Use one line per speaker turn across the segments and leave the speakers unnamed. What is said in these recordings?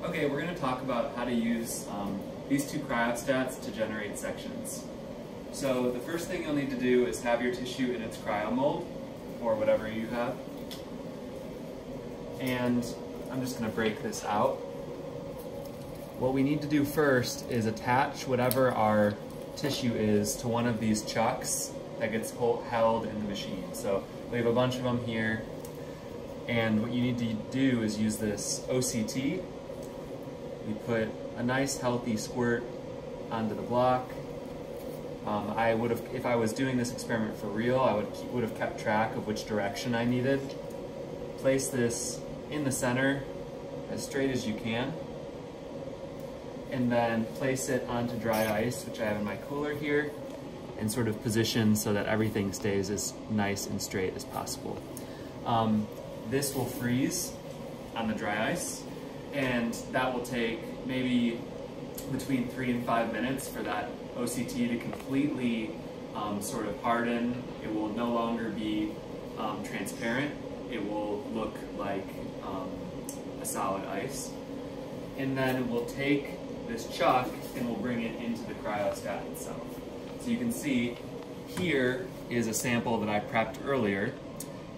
Okay, we're going to talk about how to use um, these two cryostats to generate sections. So the first thing you'll need to do is have your tissue in its cryomold, or whatever you have. And I'm just going to break this out. What we need to do first is attach whatever our tissue is to one of these chucks that gets held in the machine. So we have a bunch of them here. And what you need to do is use this OCT. We put a nice healthy squirt onto the block. Um, I would have, if I was doing this experiment for real, I would, would have kept track of which direction I needed. Place this in the center as straight as you can. And then place it onto dry ice, which I have in my cooler here, and sort of position so that everything stays as nice and straight as possible. Um, this will freeze on the dry ice, and that will take maybe between three and five minutes for that OCT to completely um, sort of harden. It will no longer be um, transparent. It will look like um, a solid ice. And then we'll take this chuck and we'll bring it into the cryostat itself. So you can see here is a sample that I prepped earlier.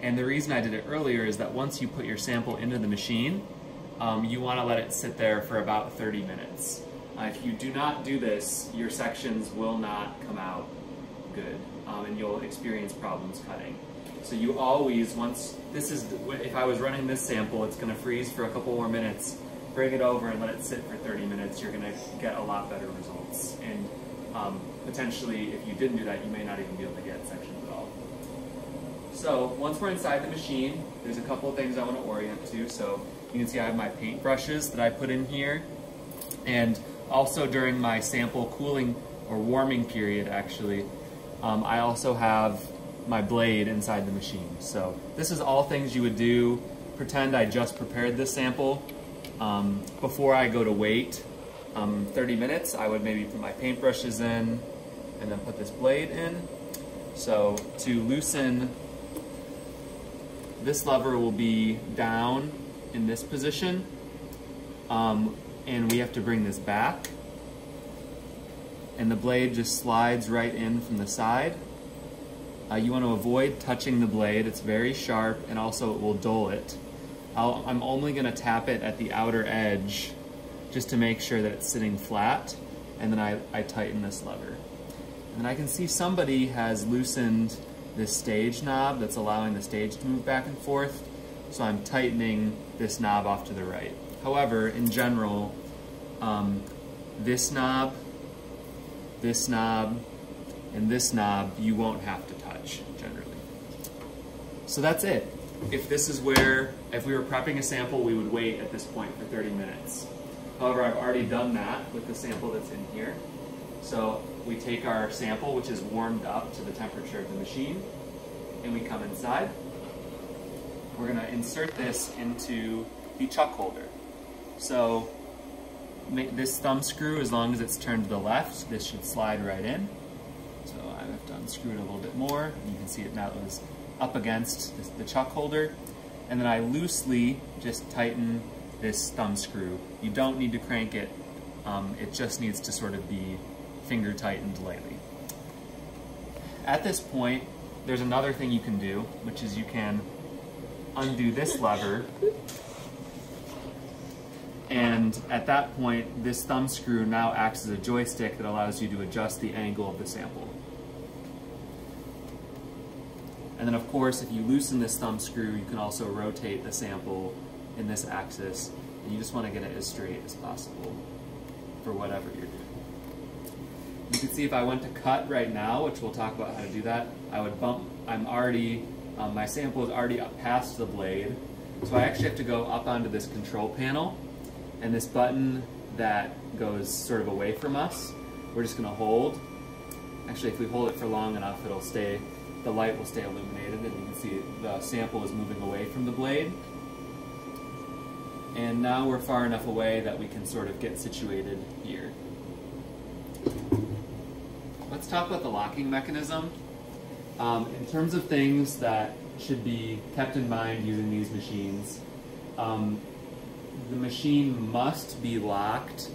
And the reason I did it earlier is that once you put your sample into the machine, um, you want to let it sit there for about 30 minutes. Uh, if you do not do this, your sections will not come out good, um, and you'll experience problems cutting. So you always, once, this is, if I was running this sample, it's going to freeze for a couple more minutes, bring it over and let it sit for 30 minutes, you're going to get a lot better results. And um, potentially, if you didn't do that, you may not even be able to get sections at all. So once we're inside the machine, there's a couple of things I want to orient to. So you can see I have my paint brushes that I put in here. And also during my sample cooling or warming period, actually, um, I also have my blade inside the machine. So this is all things you would do. Pretend I just prepared this sample. Um, before I go to wait um, 30 minutes, I would maybe put my paintbrushes in and then put this blade in. So to loosen, this lever will be down in this position. Um, and we have to bring this back. And the blade just slides right in from the side. Uh, you want to avoid touching the blade. It's very sharp and also it will dull it. i am only going to tap it at the outer edge just to make sure that it's sitting flat. And then I, I tighten this lever. And I can see somebody has loosened this stage knob that's allowing the stage to move back and forth. So I'm tightening this knob off to the right. However, in general, um, this knob, this knob, and this knob you won't have to touch generally. So that's it. If this is where, if we were prepping a sample, we would wait at this point for 30 minutes. However, I've already done that with the sample that's in here. So we take our sample, which is warmed up to the temperature of the machine, and we come inside. We're going to insert this into the chuck holder. So make this thumb screw, as long as it's turned to the left, this should slide right in. So I have to unscrew it a little bit more. You can see it now is up against the chuck holder. And then I loosely just tighten this thumb screw. You don't need to crank it. Um, it just needs to sort of be finger tightened lightly. At this point, there's another thing you can do, which is you can undo this lever and at that point, this thumb screw now acts as a joystick that allows you to adjust the angle of the sample. And then of course, if you loosen this thumb screw, you can also rotate the sample in this axis. And you just want to get it as straight as possible for whatever you're doing. You can see if I went to cut right now, which we'll talk about how to do that, I would bump, I'm already, um, my sample is already up past the blade. So I actually have to go up onto this control panel and this button that goes sort of away from us, we're just going to hold. Actually, if we hold it for long enough, it'll stay, the light will stay illuminated, and you can see the sample is moving away from the blade. And now we're far enough away that we can sort of get situated here. Let's talk about the locking mechanism. Um, in terms of things that should be kept in mind using these machines, um, the machine must be locked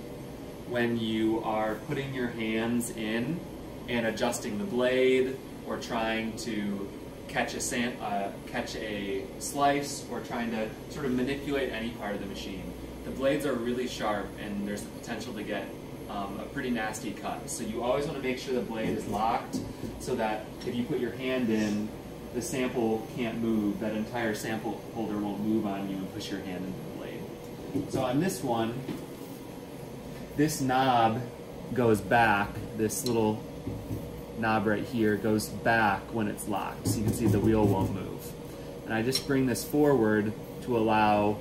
when you are putting your hands in and adjusting the blade or trying to catch a uh, catch a slice or trying to sort of manipulate any part of the machine. The blades are really sharp and there's the potential to get um, a pretty nasty cut. So you always want to make sure the blade is locked so that if you put your hand in, the sample can't move. That entire sample holder won't move on you and push your hand into the blade. So on this one, this knob goes back, this little knob right here goes back when it's locked. So you can see the wheel won't move. And I just bring this forward to allow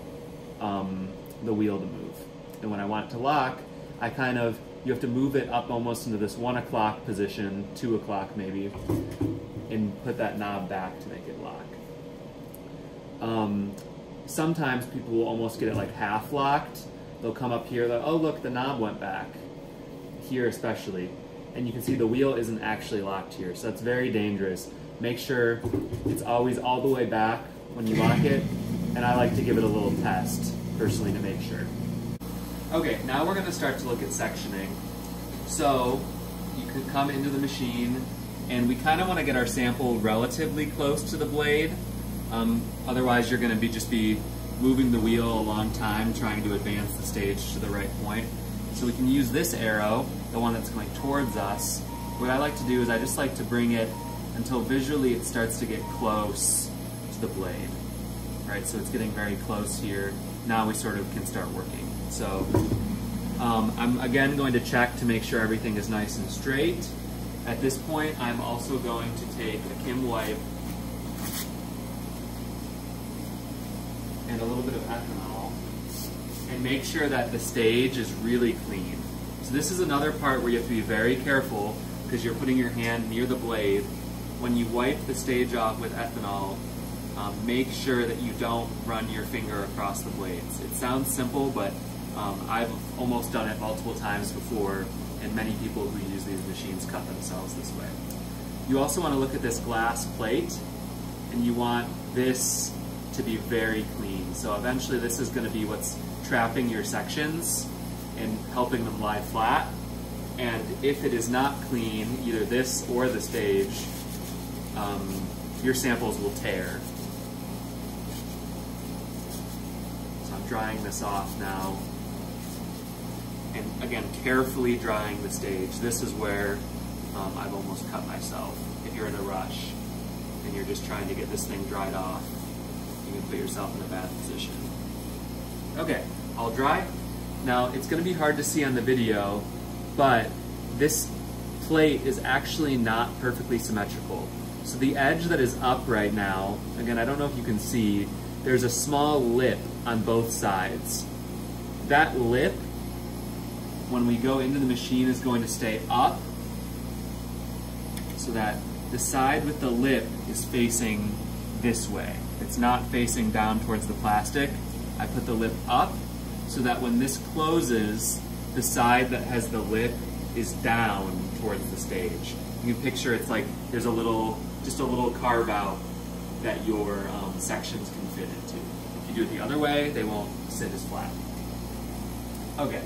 um, the wheel to move. And when I want it to lock, I kind of, you have to move it up almost into this one o'clock position, two o'clock maybe, and put that knob back to make it lock. Um, sometimes people will almost get it like half locked. They'll come up here, like, oh look, the knob went back. Here especially. And you can see the wheel isn't actually locked here, so that's very dangerous. Make sure it's always all the way back when you lock it, and I like to give it a little test, personally, to make sure. Okay, now we're going to start to look at sectioning. So, you can come into the machine, and we kind of want to get our sample relatively close to the blade. Um, otherwise, you're going to be just be moving the wheel a long time trying to advance the stage to the right point. So we can use this arrow, the one that's going towards us. What I like to do is I just like to bring it until visually it starts to get close to the blade. Right, so it's getting very close here. Now we sort of can start working. So um, I'm again going to check to make sure everything is nice and straight. At this point, I'm also going to take a Kim wipe and a little bit of ethanol and make sure that the stage is really clean. So this is another part where you have to be very careful because you're putting your hand near the blade. When you wipe the stage off with ethanol, um, make sure that you don't run your finger across the blades. It sounds simple, but um, I've almost done it multiple times before, and many people who use these machines cut themselves this way. You also want to look at this glass plate, and you want this to be very clean. So eventually this is going to be what's trapping your sections and helping them lie flat. And if it is not clean, either this or the stage, um, your samples will tear. So I'm drying this off now. And again, carefully drying the stage. This is where um, I've almost cut myself. If you're in a rush and you're just trying to get this thing dried off, you can put yourself in a bad position. Okay, all dry. Now, it's going to be hard to see on the video, but this plate is actually not perfectly symmetrical. So the edge that is up right now, again, I don't know if you can see, there's a small lip on both sides. That lip, when we go into the machine, is going to stay up so that the side with the lip is facing this way. It's not facing down towards the plastic. I put the lip up so that when this closes, the side that has the lip is down towards the stage. You can picture it's like there's a little, just a little carve out that your um, sections can fit into. Do it the other way, they won't sit as flat. Okay.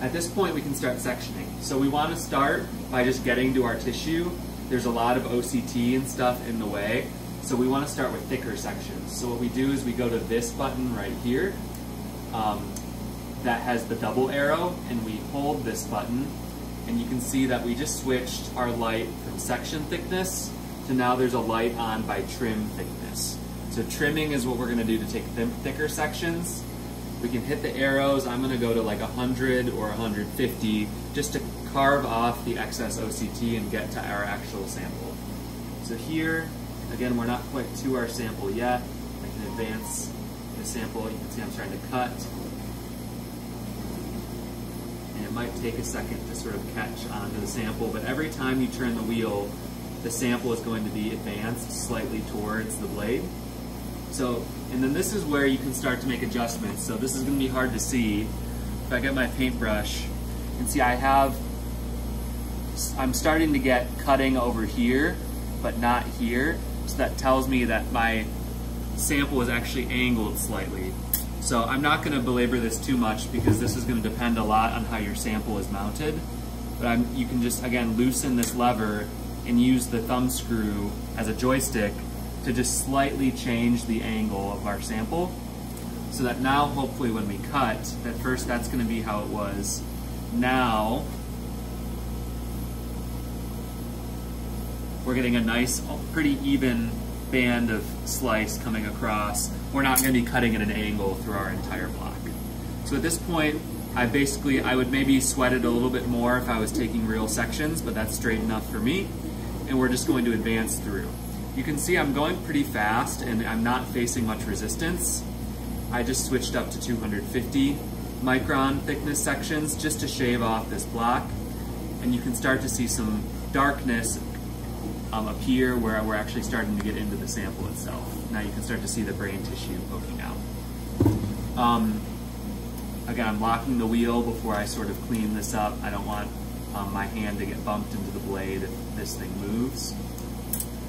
At this point, we can start sectioning. So we want to start by just getting to our tissue. There's a lot of OCT and stuff in the way. So we want to start with thicker sections. So what we do is we go to this button right here um, that has the double arrow and we hold this button and you can see that we just switched our light from section thickness to now there's a light on by trim thickness. So trimming is what we're going to do to take th thicker sections. We can hit the arrows. I'm going to go to like 100 or 150 just to carve off the excess OCT and get to our actual sample. So here Again, we're not quite to our sample yet. I can advance the sample. You can see I'm trying to cut. And it might take a second to sort of catch onto the sample, but every time you turn the wheel, the sample is going to be advanced slightly towards the blade. So, and then this is where you can start to make adjustments. So this is going to be hard to see. If I get my paintbrush, and see I have, I'm starting to get cutting over here, but not here. So that tells me that my sample is actually angled slightly. So I'm not going to belabor this too much because this is going to depend a lot on how your sample is mounted. But I'm, you can just, again, loosen this lever and use the thumb screw as a joystick to just slightly change the angle of our sample so that now hopefully when we cut, at first that's going to be how it was. Now we're getting a nice, pretty even band of slice coming across. We're not going to be cutting at an angle through our entire block. So at this point, I basically, I would maybe sweat it a little bit more if I was taking real sections, but that's straight enough for me. And we're just going to advance through. You can see I'm going pretty fast and I'm not facing much resistance. I just switched up to 250 micron thickness sections just to shave off this block. And you can start to see some darkness um, appear where we're actually starting to get into the sample itself. Now you can start to see the brain tissue poking out. Um, again, I'm locking the wheel before I sort of clean this up. I don't want um, my hand to get bumped into the blade if this thing moves.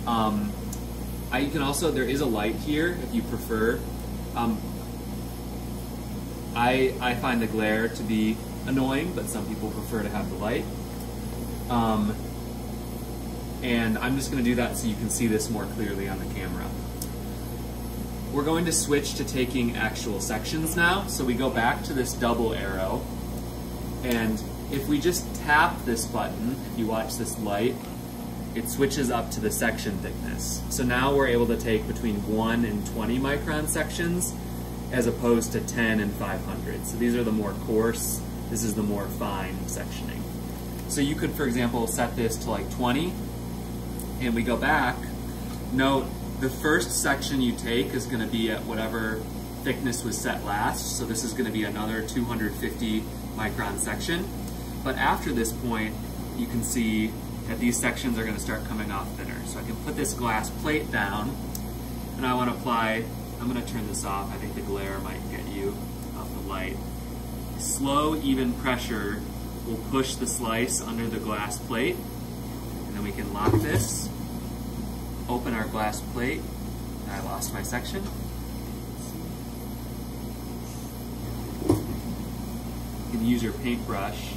Um, I, you can also, there is a light here if you prefer. Um, I, I find the glare to be annoying, but some people prefer to have the light. Um, and I'm just going to do that so you can see this more clearly on the camera. We're going to switch to taking actual sections now. So we go back to this double arrow, and if we just tap this button, if you watch this light, it switches up to the section thickness. So now we're able to take between 1 and 20 micron sections as opposed to 10 and 500. So these are the more coarse, this is the more fine sectioning. So you could, for example, set this to like 20 and we go back, note the first section you take is going to be at whatever thickness was set last, so this is going to be another 250 micron section. But after this point, you can see that these sections are going to start coming off thinner. So I can put this glass plate down, and I want to apply, I'm going to turn this off, I think the glare might get you off the light. Slow, even pressure will push the slice under the glass plate, and then we can lock this, open our glass plate, I lost my section. You can use your paintbrush,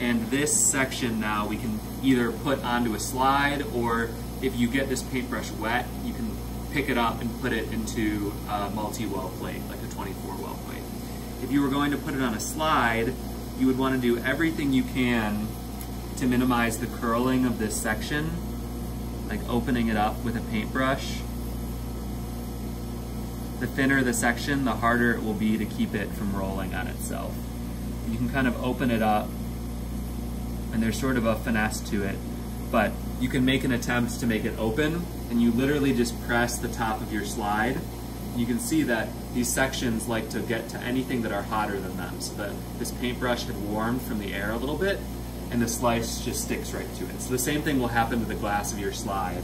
and this section now we can either put onto a slide or if you get this paintbrush wet, you can pick it up and put it into a multi-well plate, like a 24 well plate. If you were going to put it on a slide, you would want to do everything you can to minimize the curling of this section, like opening it up with a paintbrush. The thinner the section, the harder it will be to keep it from rolling on itself. You can kind of open it up, and there's sort of a finesse to it, but you can make an attempt to make it open, and you literally just press the top of your slide. You can see that these sections like to get to anything that are hotter than them, so that this paintbrush had warmed from the air a little bit, and the slice just sticks right to it. So the same thing will happen to the glass of your slide.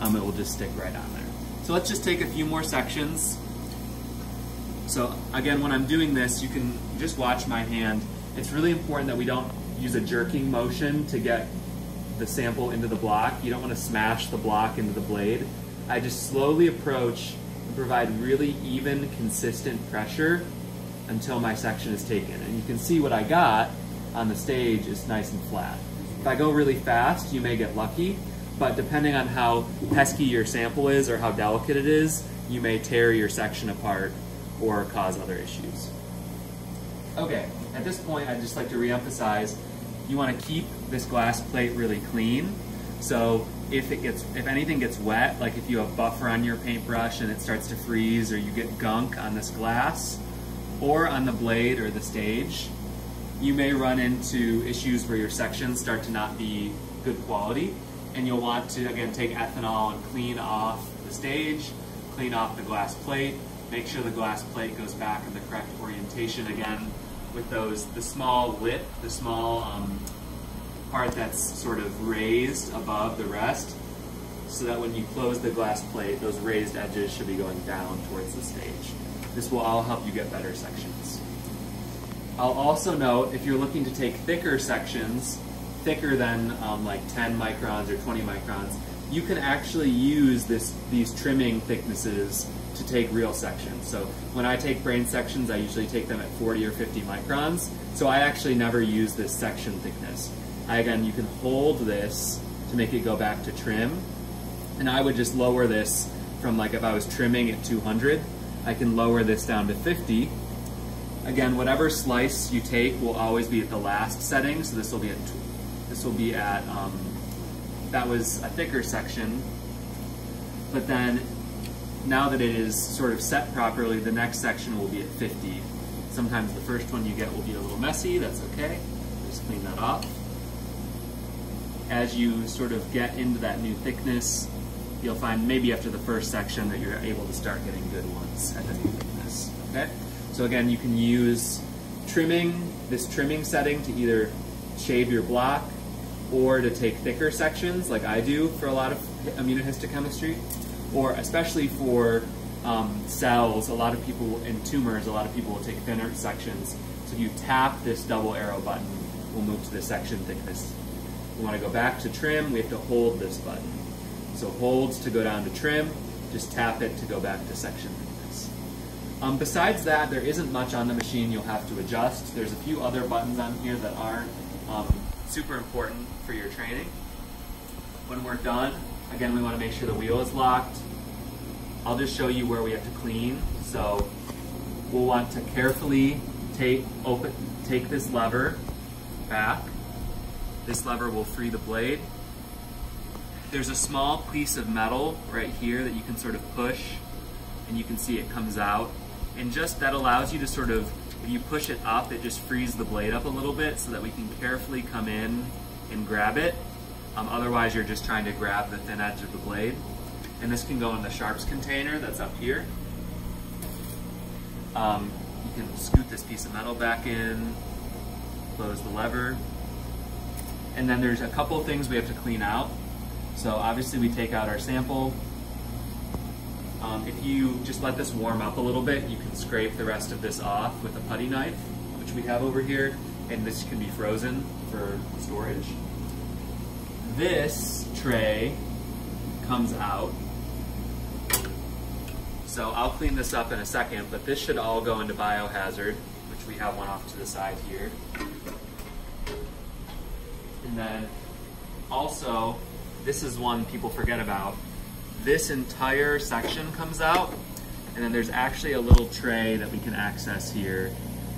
Um, it will just stick right on there. So let's just take a few more sections. So again, when I'm doing this, you can just watch my hand. It's really important that we don't use a jerking motion to get the sample into the block. You don't want to smash the block into the blade. I just slowly approach and provide really even, consistent pressure until my section is taken. And you can see what I got on the stage is nice and flat. If I go really fast, you may get lucky, but depending on how pesky your sample is or how delicate it is, you may tear your section apart or cause other issues. Okay, at this point I'd just like to reemphasize, you want to keep this glass plate really clean. So if it gets, if anything gets wet, like if you have buffer on your paintbrush and it starts to freeze or you get gunk on this glass or on the blade or the stage, you may run into issues where your sections start to not be good quality and you'll want to again take ethanol and clean off the stage, clean off the glass plate, make sure the glass plate goes back in the correct orientation again with those, the small lip, the small um, part that's sort of raised above the rest so that when you close the glass plate, those raised edges should be going down towards the stage. This will all help you get better sections. I'll also note if you're looking to take thicker sections, thicker than um, like 10 microns or 20 microns, you can actually use this, these trimming thicknesses to take real sections. So when I take brain sections, I usually take them at 40 or 50 microns. So I actually never use this section thickness. I, again, you can hold this to make it go back to trim. And I would just lower this from like if I was trimming at 200, I can lower this down to 50. Again, whatever slice you take will always be at the last setting. So this will be at, this will be at, um, that was a thicker section. But then now that it is sort of set properly, the next section will be at 50. Sometimes the first one you get will be a little messy, that's okay. Just clean that off. As you sort of get into that new thickness, you'll find maybe after the first section that you're able to start getting good ones at the new thickness, okay? So again, you can use trimming, this trimming setting to either shave your block or to take thicker sections like I do for a lot of immunohistochemistry or especially for um, cells, a lot of people in tumors, a lot of people will take thinner sections. So if you tap this double arrow button, we'll move to the section thickness. We want to go back to trim, we have to hold this button. So holds to go down to trim, just tap it to go back to section thickness. Um, besides that, there isn't much on the machine you'll have to adjust. There's a few other buttons on here that aren't um, super important for your training. When we're done, again, we want to make sure the wheel is locked. I'll just show you where we have to clean. So we'll want to carefully take, open, take this lever back. This lever will free the blade. There's a small piece of metal right here that you can sort of push and you can see it comes out. And just that allows you to sort of, if you push it up, it just frees the blade up a little bit so that we can carefully come in and grab it. Um, otherwise, you're just trying to grab the thin edge of the blade. And this can go in the sharps container that's up here. Um, you can scoot this piece of metal back in, close the lever. And then there's a couple things we have to clean out. So obviously we take out our sample. Um, if you just let this warm up a little bit, you can scrape the rest of this off with a putty knife, which we have over here, and this can be frozen for storage. This tray comes out. So I'll clean this up in a second, but this should all go into biohazard, which we have one off to the side here. And then also, this is one people forget about. This entire section comes out, and then there's actually a little tray that we can access here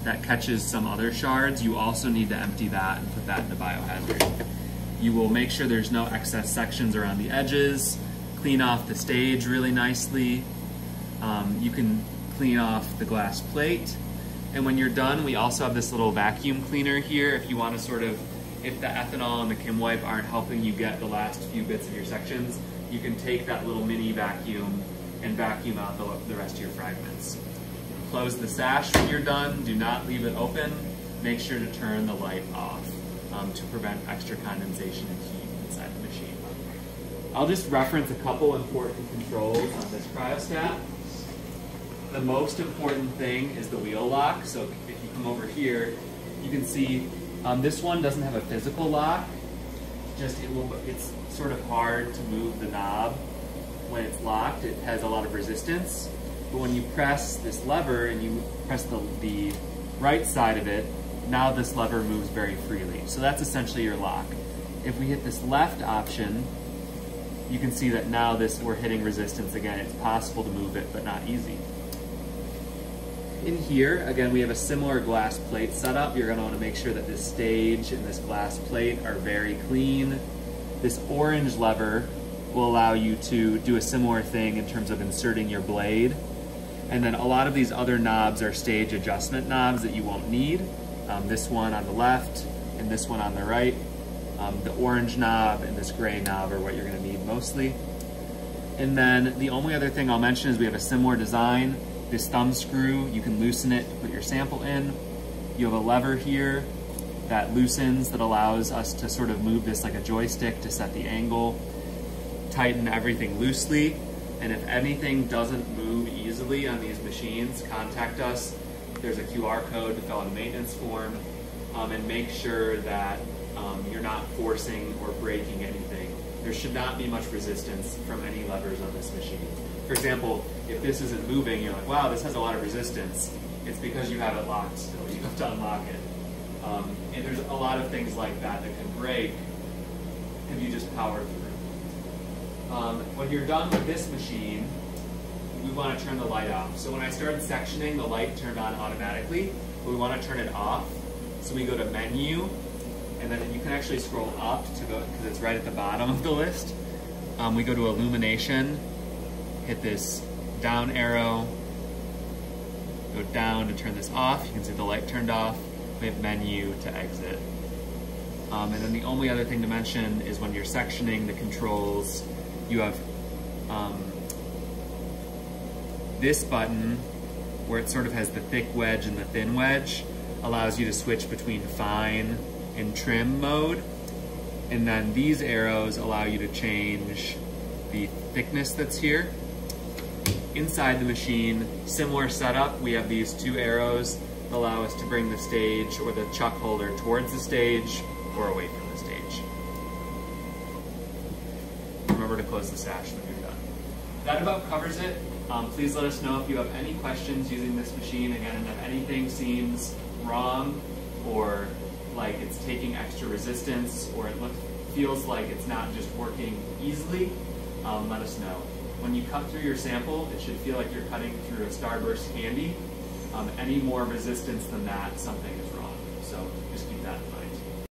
that catches some other shards. You also need to empty that and put that into biohazard. You will make sure there's no excess sections around the edges, clean off the stage really nicely. Um, you can clean off the glass plate. And when you're done, we also have this little vacuum cleaner here if you want to sort of, if the ethanol and the Kim wipe aren't helping you get the last few bits of your sections, you can take that little mini vacuum and vacuum out the, the rest of your fragments. Close the sash when you're done. Do not leave it open. Make sure to turn the light off um, to prevent extra condensation and heat inside the machine. I'll just reference a couple important controls on this cryostat. The most important thing is the wheel lock. So if you come over here, you can see um, this one doesn't have a physical lock. Just it will, it's sort of hard to move the knob when it's locked. It has a lot of resistance. But when you press this lever and you press the, the right side of it, now this lever moves very freely. So that's essentially your lock. If we hit this left option, you can see that now this we're hitting resistance again. It's possible to move it, but not easy. In here, again, we have a similar glass plate setup. You're going to want to make sure that this stage and this glass plate are very clean. This orange lever will allow you to do a similar thing in terms of inserting your blade. And then a lot of these other knobs are stage adjustment knobs that you won't need. Um, this one on the left and this one on the right. Um, the orange knob and this gray knob are what you're going to need mostly. And then the only other thing I'll mention is we have a similar design. This thumb screw, you can loosen it to put your sample in. You have a lever here that loosens that allows us to sort of move this like a joystick to set the angle, tighten everything loosely, and if anything doesn't move easily on these machines, contact us there's a QR code to fill out a maintenance form um, and make sure that um, you're not forcing or breaking anything. There should not be much resistance from any levers on this machine. For example, if this isn't moving, you're like, wow, this has a lot of resistance. It's because you have it locked still. You have to unlock it. Um, and there's a lot of things like that that can break if you just power through. Um, when you're done with this machine, we want to turn the light off. So when I started sectioning, the light turned on automatically, but we want to turn it off. So we go to menu, and then you can actually scroll up to go, because it's right at the bottom of the list. Um, we go to illumination, hit this down arrow, go down to turn this off. You can see the light turned off. We have menu to exit. Um, and then the only other thing to mention is when you're sectioning the controls, you have um, this button where it sort of has the thick wedge and the thin wedge allows you to switch between fine and trim mode. And then these arrows allow you to change the thickness that's here. Inside the machine, similar setup, we have these two arrows that allow us to bring the stage or the chuck holder towards the stage or away from the stage. Remember to close the sash when you're done. That about covers it. Um, please let us know if you have any questions using this machine. Again, if anything seems wrong or like it's taking extra resistance or it feels like it's not just working easily, um, let us know. When you cut through your sample, it should feel like you're cutting through a Starburst candy. Um, any more resistance than that, something is wrong. So